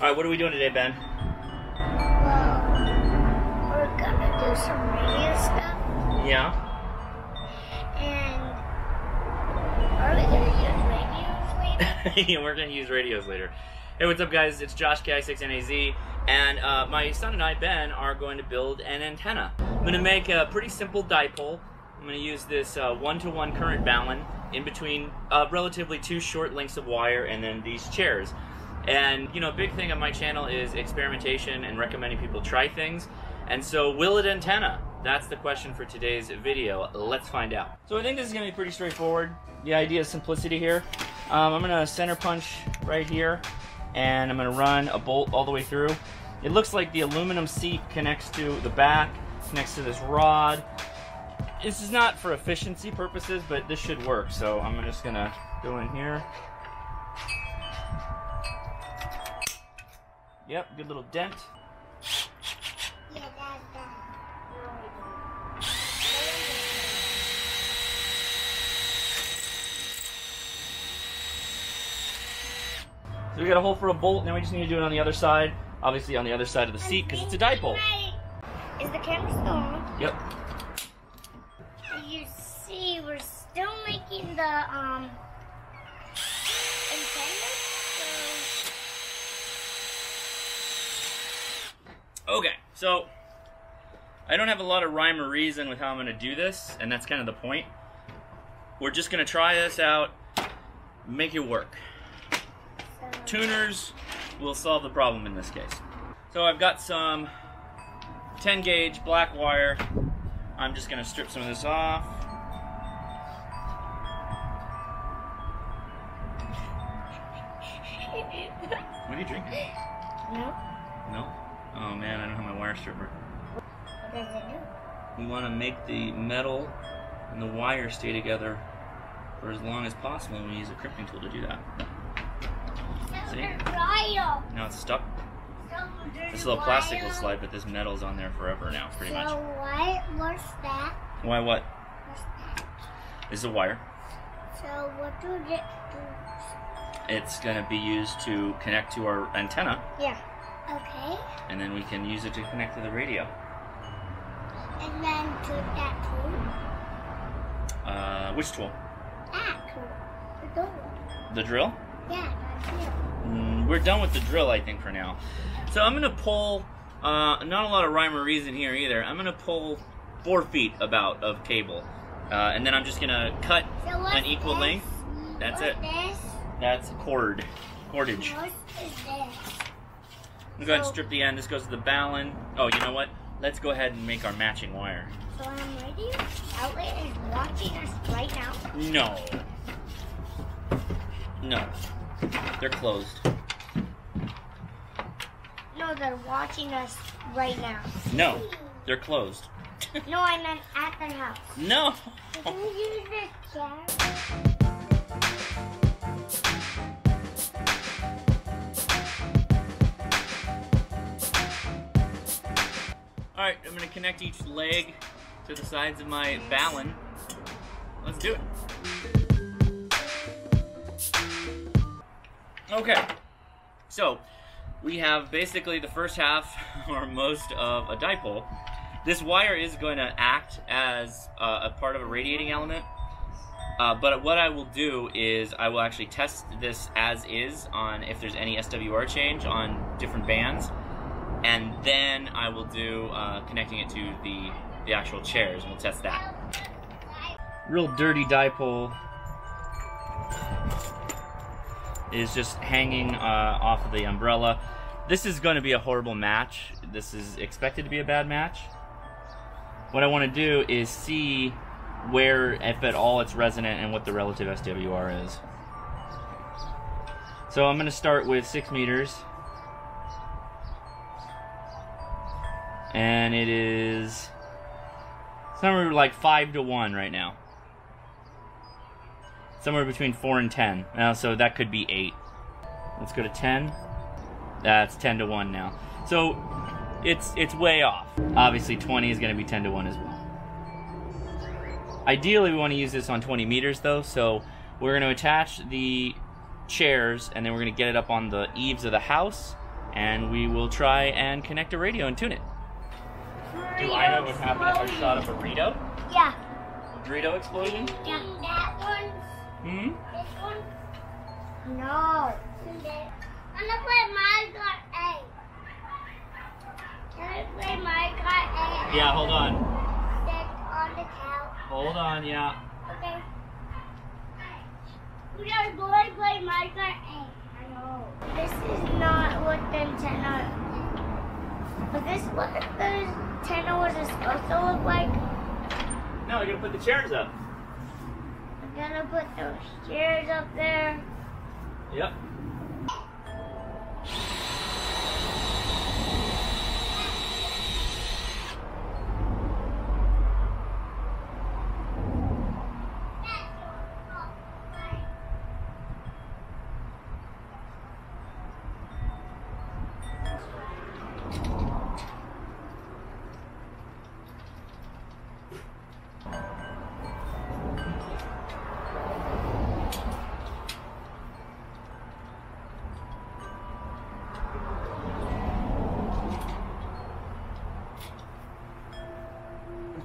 All right, what are we doing today, Ben? Well, we're gonna do some radio stuff, Yeah. and are we gonna use radios later? yeah, we're gonna use radios later. Hey, what's up, guys? It's Josh KI6NAZ, and uh, my son and I, Ben, are going to build an antenna. I'm gonna make a pretty simple dipole. I'm gonna use this uh, one-to-one current balun in between uh, relatively two short lengths of wire, and then these chairs. And you know, big thing on my channel is experimentation and recommending people try things. And so, will it antenna? That's the question for today's video. Let's find out. So I think this is gonna be pretty straightforward. The idea is simplicity here. Um, I'm gonna center punch right here, and I'm gonna run a bolt all the way through. It looks like the aluminum seat connects to the back, connects to this rod. This is not for efficiency purposes, but this should work. So I'm just gonna go in here. Yep, good little dent. Yeah. So we got a hole for a bolt, now we just need to do it on the other side. Obviously on the other side of the seat, because it's a dipole. Is the camera still on? Yep. You see, we're still making the um antenna. Okay, so I don't have a lot of rhyme or reason with how I'm going to do this, and that's kind of the point. We're just going to try this out, make it work. Tuners will solve the problem in this case. So I've got some 10 gauge black wire. I'm just going to strip some of this off. We want to make the metal and the wire stay together for as long as possible, and we use a crimping tool to do that. See? Now it's stuck. This little plastic will slide, but this metal's on there forever now, pretty so much. What's that? Why what? What's that? This is a wire. So what do it do? It's going to be used to connect to our antenna, Yeah. Okay. and then we can use it to connect to the radio. And then to that tool. Uh, which tool? That tool. The door. The drill? Yeah. Mm, we're done with the drill, I think, for now. So I'm gonna pull, uh, not a lot of rhyme or reason here either. I'm gonna pull four feet about of cable, uh, and then I'm just gonna cut So an equal this? length. That's what's it. This? That's cord, cordage. What is this? I'm gonna go ahead and So- strip the end. This goes to the balun. Oh, you know what? Let's go ahead and make our matching wire. So I'm ready. Outlet is watching us right now. No. No. They're closed. No, they're watching us right now. No. They're closed. No, I meant at their house. No. Can you use this camera? Alright, I'm gonna connect each leg to the sides of my balun. Let's do it. Okay, so we have basically the first half or most of a dipole. This wire is going to act as uh, a part of a radiating element. Uh, but what I will do is I will actually test this as is on if there's any SWR change on different bands and then I will do uh, connecting it to the the actual chairs, and we'll test that. Real dirty dipole is just hanging uh, off of the umbrella. This is going to be a horrible match. This is expected to be a bad match. What I want to do is see where, if at all, it's resonant and what the relative SWR is. So I'm going to start with six meters. And it is somewhere like five to one right now. Somewhere between four and ten. Now, so that could be eight. Let's go to ten. That's ten to one now. So it's it's way off. Obviously, twenty is going to be ten to one as well. Ideally, we want to use this on 20 meters though, so we're going to attach the chairs and then we're going to get it up on the eaves of the house and we will try and connect a radio and tune it. Do I know what happened if I shot a burrito? Yeah. Burrito explosion? Yeah. That one. Hmm? This one. No. I'm gonna play Minecraft A. Can I play Minecraft A? Yeah, hold on. Sit on the couch. Hold on, yeah. Okay. We are going to play Minecraft A. I know. This is not what the antenna. Is this what the antenna was supposed to look like? No, you're gonna put the chairs up. I'm gonna put those chairs up there. Yep.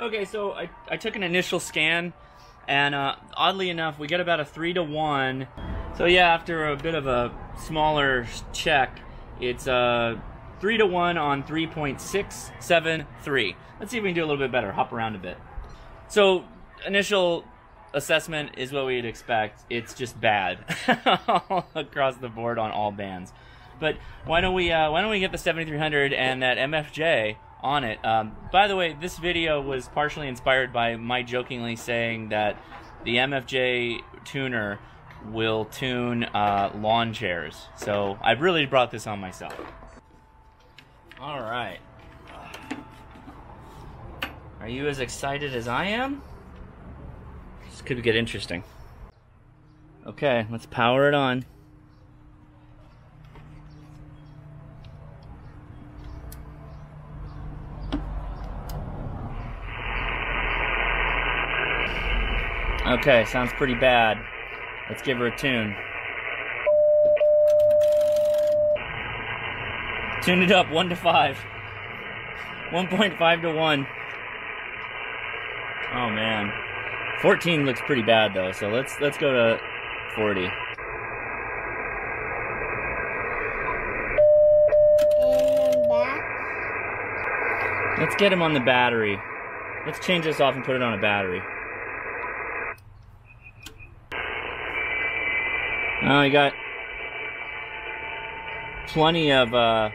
Okay, so I, I took an initial scan, and uh, oddly enough, we get about a 3 to 1. So, yeah, after a bit of a smaller check, it's uh, 3 to 1 on 3.673. Let's see if we can do a little bit better, hop around a bit. So, initial assessment is what we'd expect. It's just bad across the board on all bands. But why don't we uh, why don't we get the 7300 and that MFJ on it? Um, by the way, this video was partially inspired by my jokingly saying that the MFJ tuner will tune uh, lawn chairs. So I've really brought this on myself. All right. Are you as excited as I am? This could get interesting. Okay, let's power it on. Okay, sounds pretty bad. Let's give her a tune. Tune it up, 1 to 5. 1.5 to 1. Oh man. 14 looks pretty bad though, so let's let's go to 40. And back. Let's get him on the battery. Let's change this off and put it on a battery. Oh, you got plenty of uh,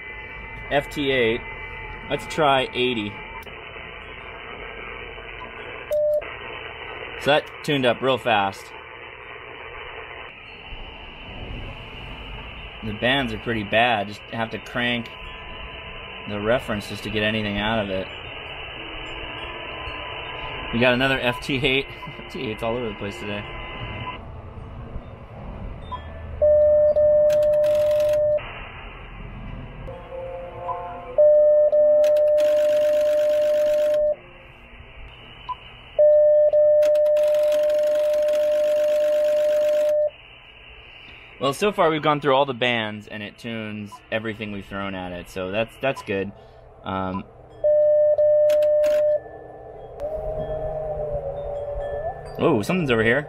FT8. Let's try 80. So that tuned up real fast. The bands are pretty bad. Just have to crank the reference just to get anything out of it. We got another FT8. FT8's all over the place today. Well, so far we've gone through all the bands and it tunes everything we've thrown at it, so that's that's good. Um, oh, something's over here.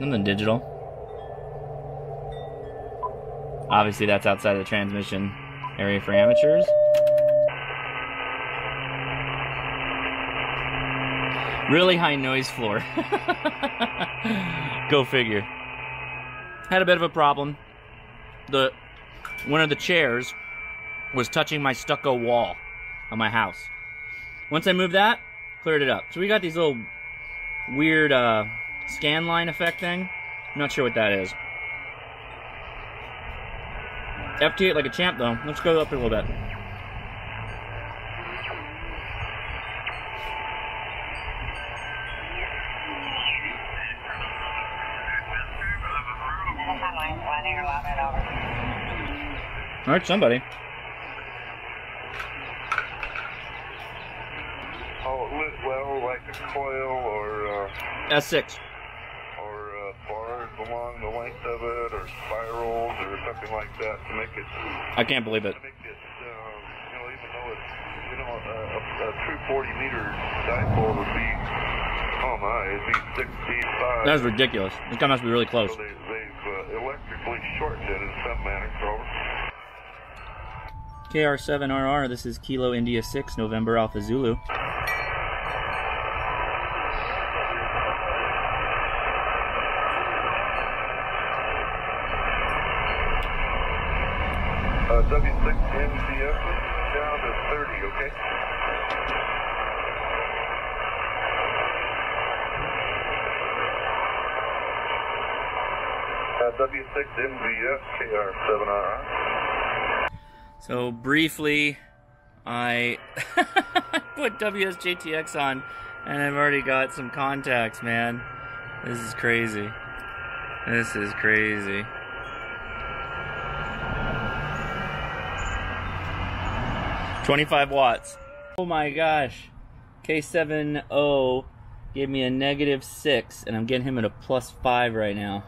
Something digital. Obviously, that's outside the transmission area for amateurs. Really high noise floor. Go figure. Had a bit of a problem. The one of the chairs was touching my stucco wall of my house. Once I moved that, cleared it up. So we got these little weird uh, scan line effect thing. I'm not sure what that is. FT8 like a champ though. Let's go up a little bit. All right, somebody. Oh, lit well, like a coil or uh, S6. or uh, bars along the length of it, or spirals, or something like that to make it I can't believe it. to make it, um, you know, even though it's you know a, a, a true 40 meter dipole would be, oh my, it'd be six feet five. Ridiculous. This guy must be really close. so they, they've uh, electrically shortened it in some manner. Over. KR7RR, this is Kilo India 6, November Alpha Zulu. Uh, W6 MCF down to 30, okay? Uh, W6 MVF KR7RR. So briefly, I put WSJT-X on, and I've already got some contacts, man. This is crazy. This is crazy. Twenty-five watts. Oh my gosh. K70 gave me a negative six, and I'm getting him at a plus five right now.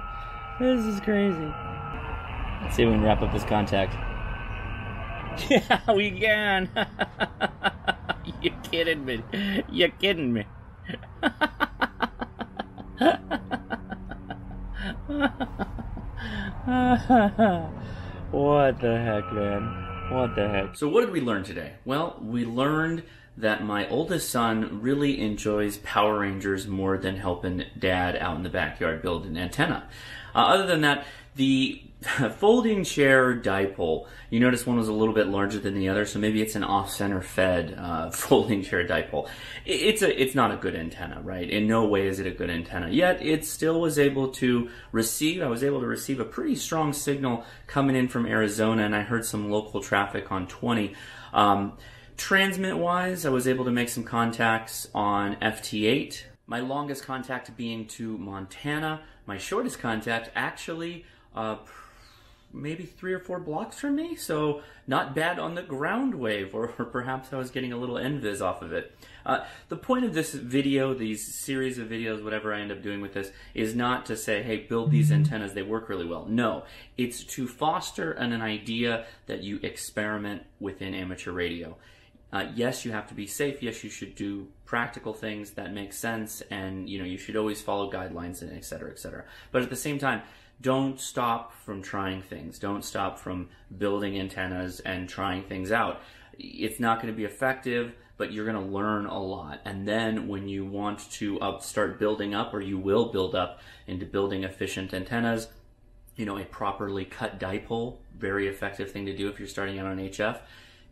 This is crazy. Let's see if we can wrap up this contact. Yeah, we can. You're kidding me? You're kidding me? what the heck, man? What the heck? So, what did we learn today? Well, we learned that my oldest son really enjoys Power Rangers more than helping dad out in the backyard build an antenna. Uh, other than that, the folding chair dipole, you notice one was a little bit larger than the other, so maybe it's an off-center fed uh, folding chair dipole. It's a, it's not a good antenna, right? In no way is it a good antenna. Yet it still was able to receive. I was able to receive a pretty strong signal coming in from Arizona, and I heard some local traffic on 20. Um, transmit wise, I was able to make some contacts on FT8. My longest contact being to Montana. My shortest contact actually uh, maybe three or four blocks from me, so not bad on the ground wave, or, or perhaps I was getting a little NVIS off of it. Uh, the point of this video, these series of videos, whatever I end up doing with this, is not to say, hey, build these antennas, they work really well. No, it's to foster an, an idea that you experiment within amateur radio. Uh, yes, you have to be safe. Yes, you should do practical things that make sense, and you know you should always follow guidelines and et cetera, et cetera. But at the same time, don't stop from trying things. Don't stop from building antennas and trying things out. It's not going to be effective, but you're going to learn a lot. And then when you want to up, start building up, or you will build up into building efficient antennas, you know, a properly cut dipole, very effective thing to do if you're starting out on HF.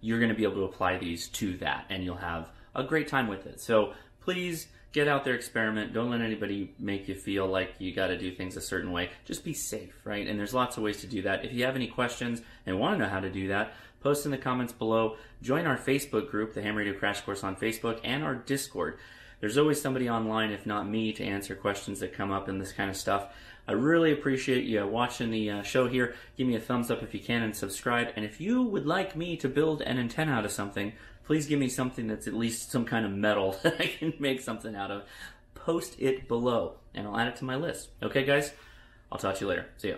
You're going to be able to apply these to that, and you'll have a great time with it. So please get out there, experiment. Don't let anybody make you feel like you got to do things a certain way. Just be safe, right? And there's lots of ways to do that. If you have any questions and want to know how to do that, post in the comments below. Join our Facebook group, the Ham Radio Crash Course on Facebook, and our Discord. There's always somebody online, if not me, to answer questions that come up in this kind of stuff. I really appreciate you watching the uh, show here. Give me a thumbs up if you can and subscribe. And if you would like me to build an antenna out of something, please give me something that's at least some kind of metal that I can make something out of. Post it below and I'll add it to my list. Okay, guys? I'll talk to you later. See ya.